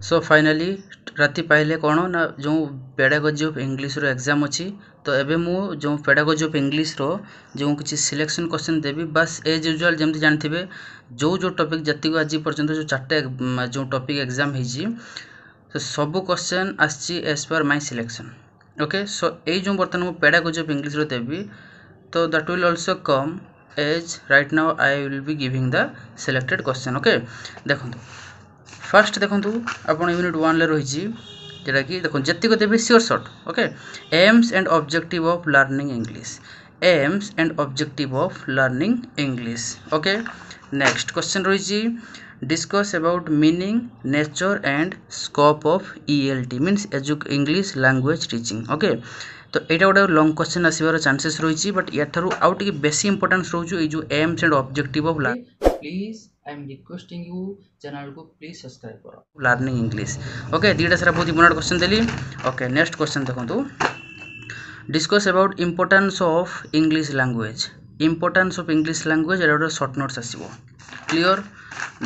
Show finally ରାତି ପାଇଲେ କ'ଣ ନା ଯେଉଁ ପେଡ଼ାଗୋଜି ଅଫ୍ ଇଂଲିଶର ଏକ୍ଜାମ୍ ଅଛି ତ ଏବେ ମୁଁ ଯେଉଁ ପେଡ଼ାଗୋଜି ଅଫ୍ ଇଂଲିଶର ଯେଉଁ କିଛି ସିଲେକ୍ସନ୍ କ୍ୱେଶ୍ଚନ୍ ଦେବି ବାସ୍ ଏଜ୍ ୟୁଜୁଆଲ୍ ଯେମିତି ଜାଣିଥିବେ ଯେଉଁ ଯେଉଁ ଟପିକ୍ ଯେତିକି ଆଜି ପର୍ଯ୍ୟନ୍ତ ଯେଉଁ ଚାରିଟା ଯେଉଁ ଟପିକ୍ ଏକ୍ଜାମ୍ ହେଇଛି ସେ ସବୁ କ୍ୱେଶ୍ଚନ୍ ଆସିଛି as per my selection okay so ଏଇ ଯେଉଁ ବର୍ତ୍ତମାନ ମୁଁ ପେଡ଼ାଗୋଜି ଅଫ୍ ଇଂଲିଶର ଦେବି ତ that will also come as right now I will be giving the selected question okay ଦେଖନ୍ତୁ ফার্স্ট দেখুন আপনার ইউনিট ওয়ানে রয়েছে যেটা কি দেখুন যেতিক দেবে sure sort okay aims and objective of learning English aims and objective of learning English okay next question রয়েছে discuss about meaning nature and scope of ELT means English language teaching okay तो ଏଇଟା गोटे long question आसवर chances रही but ଏଠାରୁ आउ टे बे इंपोर्टा ରହୁଛି जो aims and and of of please I am requesting you channel को प्लीज़ सब्सक्राइब कर लार्निंग इंग्लिश ओके दुटा सारा बहुत इंपोर्टा क्वेश्चन देली ओके नेक्स्ट क्वेश्चन देखो discuss about important of English language importance of English language eight गोटे short notes आसो clear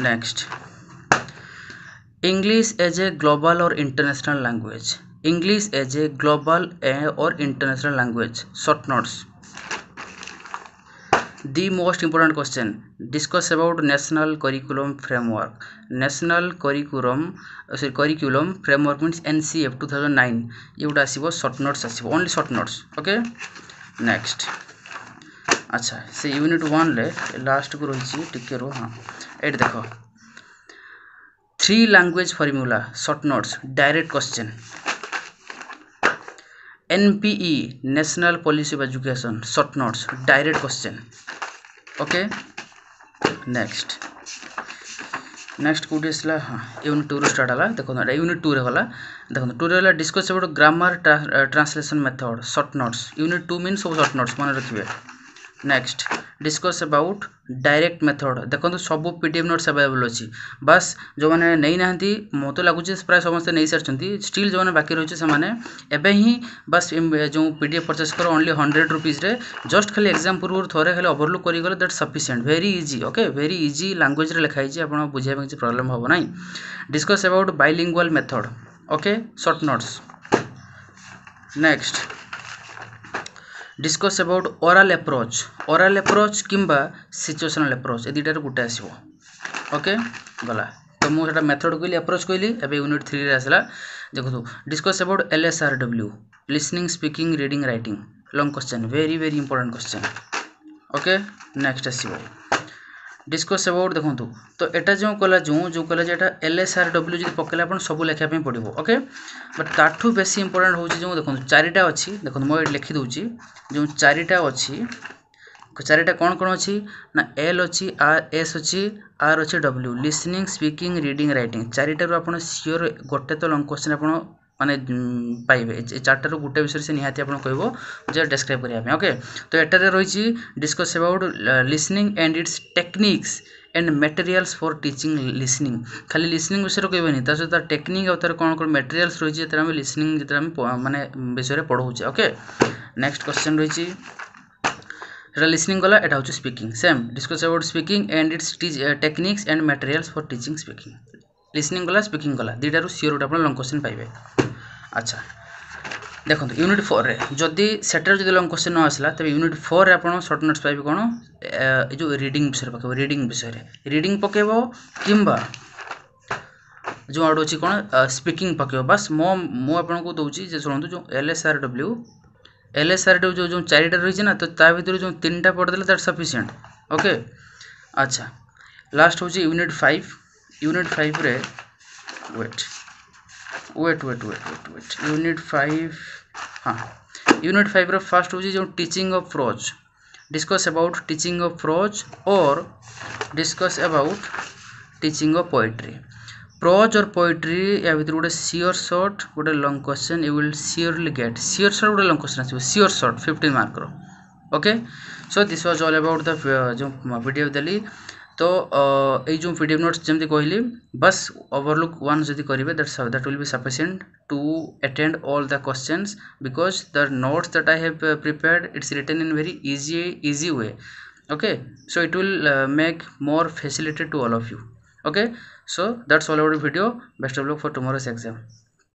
next English as a global और international language English as a global a और international language short notes the most important question discuss about national curriculum framework national curriculum sorry curriculum framework mean N C F two thousand nine ये गोटे आसो short notes आसली short notes okay next अच्छा से unit one last को रही T रु हाँ ये देख three language formula short notes direct question NPE national policy of education short notes direct question okay next next कौटी आसला हाँ यूनिट टू स्टार्ट है देखो यूनिट टू गला देखो टू रहा discuss about grammar translation method short notes unit two mean सब short notes मन रखिए next discuss about direct method ଦେଖନ୍ତୁ ସବୁ P D F notes available ଅଛି। ବାସ୍ ଯେଉଁମାନେ ନେଇନାହାନ୍ତି ମୋତେ ଲାଗୁଛି ପ୍ରାୟ ସମସ୍ତେ ନେଇସାରିଛନ୍ତି ଷ୍ଟିଲ୍ ଯେଉଁମାନେ ବାକି ରହିଛି ସେମାନେ ଏବେ ହିଁ ବାସ୍ ଯେଉଁ ପି ଡି ଏଫ୍ ପରଚେସ୍ କର ଓନ୍ଲି ହଣ୍ଡ୍ରେଡ଼ ରୁପିଜ୍ରେ ଜଷ୍ଟ ଖାଲି ଏକ୍ଜାମ୍ ପୂର୍ବରୁ ଥରେ ଖାଲି ଓଭରଲୁକ୍ କରିଗଲେ that sufficient very easy okay very easy ଲାଙ୍ଗୁଏଜ୍ରେ ଲେଖା ହେଇଛି ଆପଣ ବୁଝିବା ପାଇଁ କିଛି ପ୍ରୋବ୍ଲେମ୍ ହେବ ନାହିଁ। Discuss about bilingual method okay short notes next discuss about oral approach oral approach କିମ୍ବା ସିଚୁଏସନାଲ୍ ଆପ୍ରୋଚ୍ ଏ ଦୁଇଟାରୁ ଗୋଟେ ଆସିବ ଓକେ ଗଲା ତ ମୁଁ ସେଟା ମେଥଡ଼ କହିଲି ଆପ୍ରୋଚ୍ କହିଲି ଏବେ ୟୁନିଟ୍ ଥ୍ରୀରେ ଆସିଲା ଦେଖନ୍ତୁ discuss about L S R W listening speaking reading writing long question very very important question okay next ଆସିବ ଡିସକସ୍ ଏବାଉଟ୍ ଦେଖନ୍ତୁ ତ ଏଇଟା ଯେଉଁ କଲା ଯେଉଁ ଯେଉଁ କଲା ଯେ ଏଇଟା ଏଲ୍ ଏସ୍ ଆର୍ ଡବ୍ଲ୍ୟୁ ଯଦି ପକେଇଲେ ଆପଣ ସବୁ ଲେଖିବା ପାଇଁ ପଡ଼ିବ ଓକେ ବଟ୍ ତା'ଠୁ ବେଶୀ ଇମ୍ପୋର୍ଟାଣ୍ଟ ହେଉଛି ଯେଉଁ ଦେଖନ୍ତୁ ଚାରିଟା ଅଛି ଦେଖନ୍ତୁ ମୁଁ ଏଇଠି ଲେଖିଦେଉଛି ଯେଉଁ ଚାରିଟା ଅଛି ଚାରିଟା କ'ଣ କ'ଣ ଅଛି? ନା ଏଲ୍ ଅଛି ଆର୍ ଏସ୍ ଅଛି ଆର୍ ଅଛି W listening speaking reading writing ଚାରିଟାରୁ ଆପଣ ସିଓର ଗୋଟେ ତ ଲଙ୍ଗ୍ କୋଶ୍ଚିନ୍ ଆପଣ ମାନେ ପାଇବେ ଏ ଚାରିଟାରୁ ଗୋଟେ ବିଷୟରେ ସେ ନିହାତି ଆପଣ କହିବ ଯେ ଡେସ୍କ୍ରାଇବ୍ କରିବା ପାଇଁ ଓକେ ତ ଏଠାରେ ରହିଛି discuss about listening and its techniques and materials for teaching listening ଖାଲି ଲିସନିଂ ବିଷୟରେ କହିବେନି ତା ସହିତ ତାର ଟେକ୍ନିକ୍ ଆଉ ତାର କ'ଣ କ'ଣ ମେଟେରିଆଲ୍ସ ରହିଛି ଯେତେବେଳେ ଆମେ ଲିସନିଂ ଯେତେବେଳେ ଆମେ ମାନେ ବିଷୟରେ ପଢ଼ଉଛେ ଓକେ ନେକ୍ସଟ କ୍ୱେଶ୍ଚନ୍ ରହିଛି এটা লিসনিং গলা এটা হচ্ছে speaking same discuss about speaking and its techniques and materials for teaching speaking listening গলা স্পিকিং গলা দুইটার সিওর গোটে আপনার লং কোশ্চিন পাইবে আচ্ছা দেখুন ইউনিট ফোর্রে যদি সেটার যদি লং কোশ্চিন ন আসলা তবে ইউনিট ফোর্রে আপনার সর্ট নোটস পাইবে কোণ এই যে রিডিং বিষয়ে পকাইব রিডিং বিষয়ে রিডিং পকাইব কিংবা जो आउट अच्छे कौन स्पीकिंग पकेब बास मो मु आपको दूसरी जे शुणु जो L S R W L S R W जो चारिटा रही है ना तो ता भर जो तीन टा पढ़ दैट सफिसीयंट ओके अच्छा लास्ट हूँ unit five unit ଫାଇଭ୍ରେ wait wait wait wait wait wait unit five ହଁ ୟୁନିଟ୍ ଫାଇଭ୍ର ଫାର୍ଷ୍ଟ ହେଉଛି ଯେଉଁ teaching of prose discuss about teaching of prose or discuss about teaching of poetry prose or poetry ୟା ଭିତରୁ ଗୋଟେ sure short ଗୋଟେ long question you will surely get sure short ଗୋଟେ long question ଆସିବ sure short fifteen ମାର୍କର okay so this was all about the ଯେଉଁ video ଦେଲି ତ ଏଇ ଯେଉଁ ପି ଡି ଏଫ୍ ନୋଟ୍ସ ଯେମିତି କହିଲି ବାସ୍ ଓଭରଲୁକ୍ ୱାନ୍ ଯଦି କରିବେ that's that will be sufficient to attend all the questions because the notes that I have prepared it's written in very easy easy way okay so it will make more facilitated to all of you okay so that's all about video best of luck for tomorrow's exam